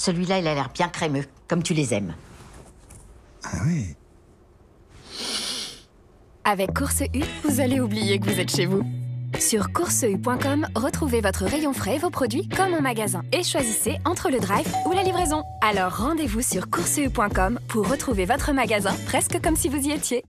Celui-là, il a l'air bien crémeux, comme tu les aimes. Ah oui. Avec Course U, vous allez oublier que vous êtes chez vous. Sur courseu.com, retrouvez votre rayon frais et vos produits comme en magasin et choisissez entre le drive ou la livraison. Alors rendez-vous sur courseu.com pour retrouver votre magasin presque comme si vous y étiez.